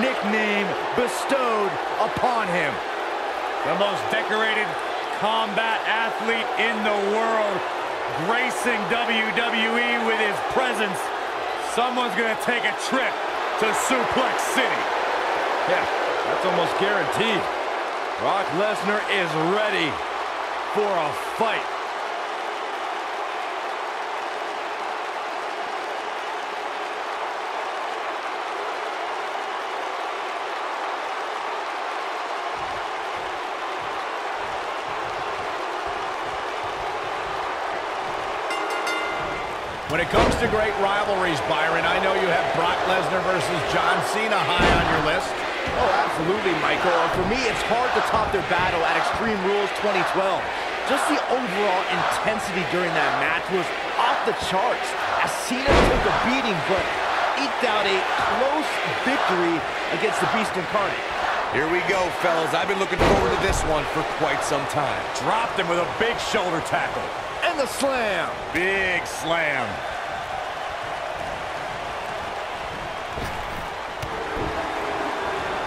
nickname bestowed upon him. The most decorated combat athlete in the world, gracing WWE with his presence. Someone's gonna take a trip to Suplex City. Yeah, that's almost guaranteed. Brock Lesnar is ready for a fight. When it comes to great rivalries, Byron, I know you have Brock Lesnar versus John Cena high on your list. Oh, absolutely, Michael. And for me, it's hard to top their battle at Extreme Rules 2012. Just the overall intensity during that match was off the charts as Cena took a beating but eked out a close victory against the Beast Incarnate. Here we go, fellas. I've been looking forward to this one for quite some time. Dropped him with a big shoulder tackle. And the slam. Big slam.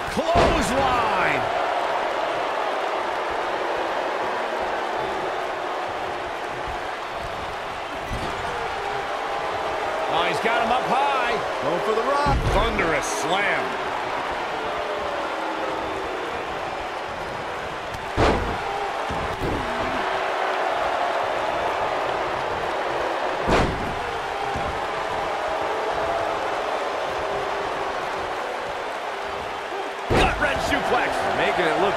Clothesline. Oh, he's got him up high. Going for the rock. Thunderous slam. Gut wrench suplex. Making it look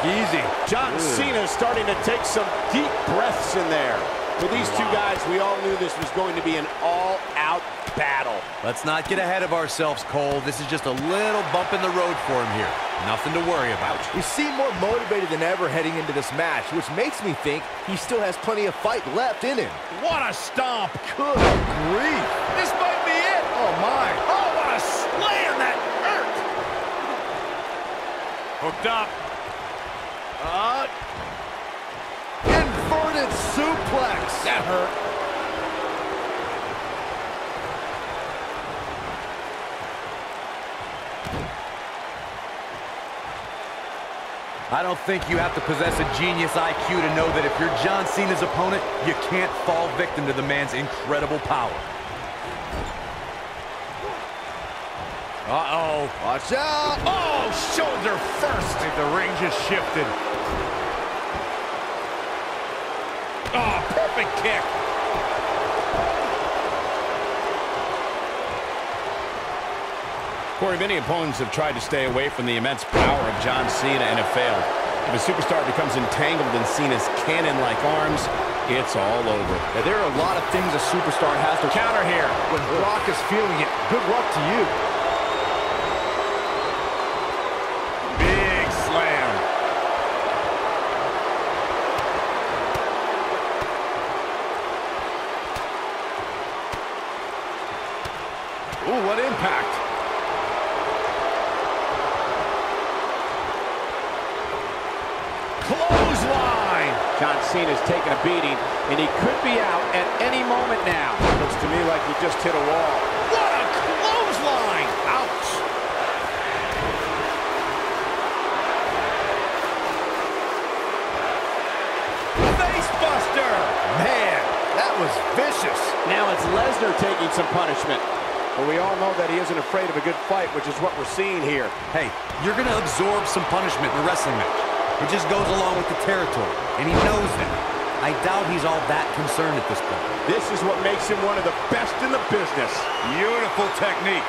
easy. John Cena is starting to take some deep breaths in there. For these two guys, we all knew this was going to be an all-out battle. Let's not get ahead of ourselves, Cole. This is just a little bump in the road for him here. Nothing to worry about. He seemed more motivated than ever heading into this match, which makes me think he still has plenty of fight left in him. What a stomp. Good grief. This might be it. Oh, my. Oh, what a slam that hurt. Hooked up. Uh, inverted suplex. That hurt. I don't think you have to possess a genius IQ to know that if you're John Cena's opponent, you can't fall victim to the man's incredible power. Uh-oh. Watch out. Oh, shoulder first. I think the ring just shifted. Oh, perfect kick. Corey, many opponents have tried to stay away from the immense power of John Cena and have failed. If a superstar becomes entangled in Cena's cannon-like arms, it's all over. Now, there are a lot of things a superstar has to Counter here. When Brock is feeling it, good luck to you. Big slam. Ooh, what impact. Clothesline. John Cena's taking a beating, and he could be out at any moment now. Looks to me like he just hit a wall. What a clothesline. Ouch. Face buster. Man, that was vicious. Now it's Lesnar taking some punishment. But we all know that he isn't afraid of a good fight, which is what we're seeing here. Hey, you're going to absorb some punishment in a wrestling match. It just goes along with the territory, and he knows that. I doubt he's all that concerned at this point. This is what makes him one of the best in the business. Beautiful technique.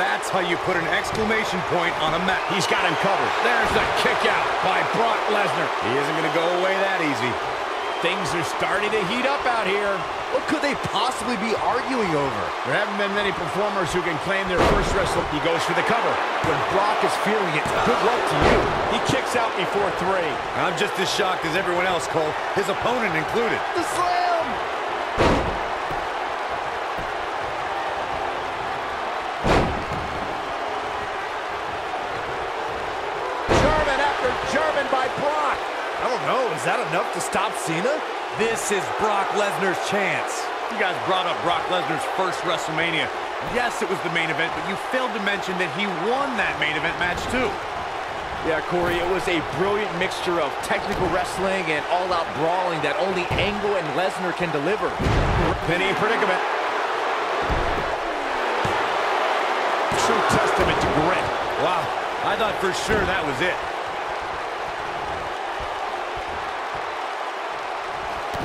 That's how you put an exclamation point on a match. He's got him covered. There's the kick out by Brock Lesnar. He isn't going to go away that easy. Things are starting to heat up out here. What could they possibly be arguing over? There haven't been many performers who can claim their first wrestle. He goes for the cover. When Brock is feeling it, good luck to you. He kicks out before three. I'm just as shocked as everyone else, Cole, his opponent included. The slam. I don't know. Is that enough to stop Cena? This is Brock Lesnar's chance. You guys brought up Brock Lesnar's first WrestleMania. Yes, it was the main event, but you failed to mention that he won that main event match too. Yeah, Corey, it was a brilliant mixture of technical wrestling and all-out brawling that only Angle and Lesnar can deliver. Penny predicament. True testament to grit. Wow, I thought for sure that was it.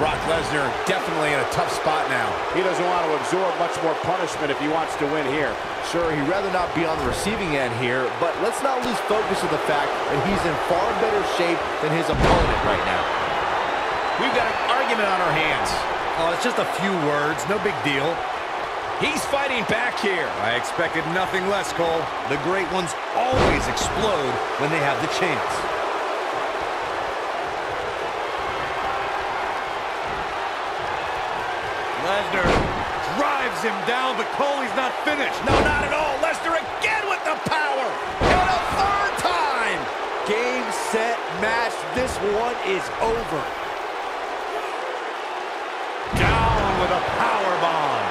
Brock Lesnar definitely in a tough spot now. He doesn't want to absorb much more punishment if he wants to win here. Sure, he'd rather not be on the receiving end here, but let's not lose focus of the fact that he's in far better shape than his opponent right now. We've got an argument on our hands. Oh, it's just a few words, no big deal. He's fighting back here. I expected nothing less, Cole. The great ones always explode when they have the chance. Lesnar drives him down, but Coley's not finished. No, not at all. Lesnar again with the power. And a third time. Game, set, match. This one is over. Down with a power bomb.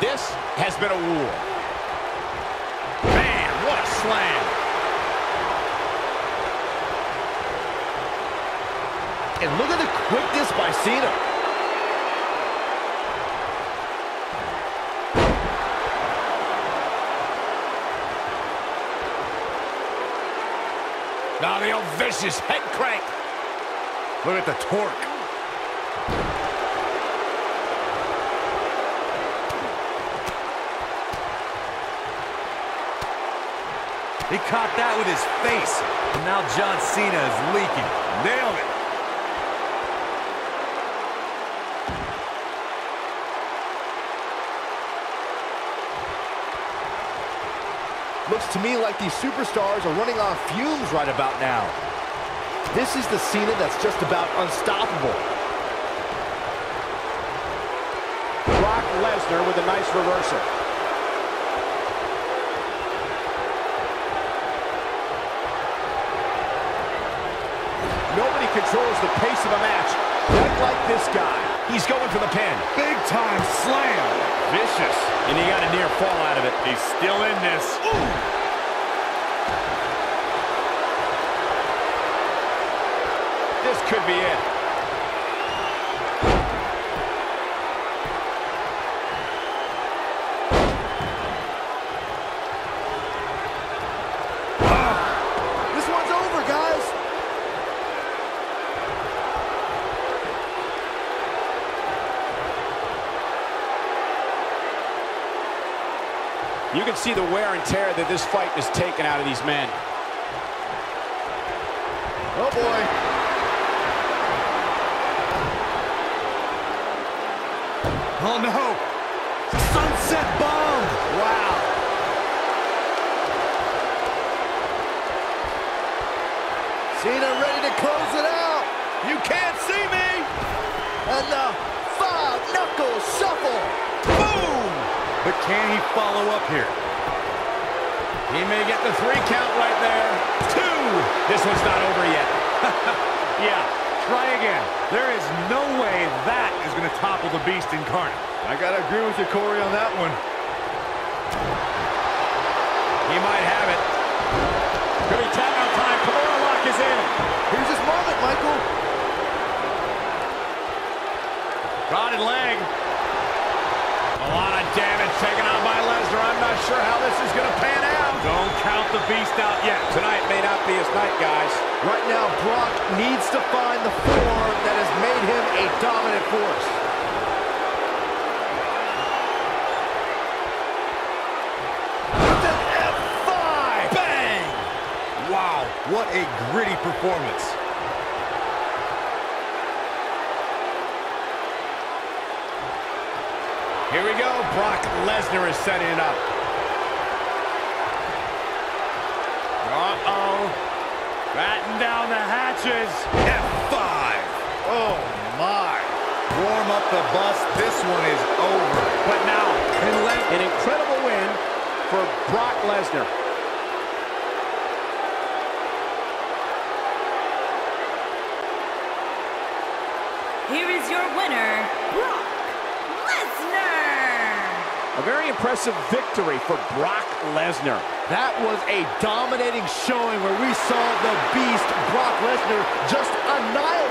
This has been a war. Slam. And look at the quickness by Cena. Now the old vicious head crank. Look at the torque. He caught that with his face. And now John Cena is leaking. Nailed it. Looks to me like these superstars are running on fumes right about now. This is the Cena that's just about unstoppable. Brock Lesnar with a nice reversal. Controls the pace of a match quite like this guy. He's going for the pin. Big time slam. Vicious. And he got a near fall out of it. He's still in this. This could be it. You can see the wear and tear that this fight has taken out of these men. Oh, boy. Oh, no. Sunset bomb. Wow. Cena ready to close it out. You can't see me. And the five-knuckle shuffle. Boom. But can he follow up here? He may get the three count right there. Two. This one's not over yet. Yeah, try again. There is no way that is going to topple the beast incarnate. I got to agree with you, Corey, on that one. He might have it. Could be tap out time. Kimura lock is in. Here's his moment, Michael. Rotted leg. A lot of damage sure how this is going to pan out. Don't count the beast out yet. Tonight may not be his night, guys. Right now, Brock needs to find the form that has made him a dominant force. With F5! Bang! Wow, what a gritty performance. Here we go. Brock Lesnar is setting it up. Uh-oh. Batten down the hatches. F5. Oh, my. Warm up the bus. This one is over. But now, an incredible win for Brock Lesnar. Here is your winner, Brock Lesnar. A very impressive victory for Brock Lesnar. That was a dominating showing where we saw the beast Brock Lesnar just annihilate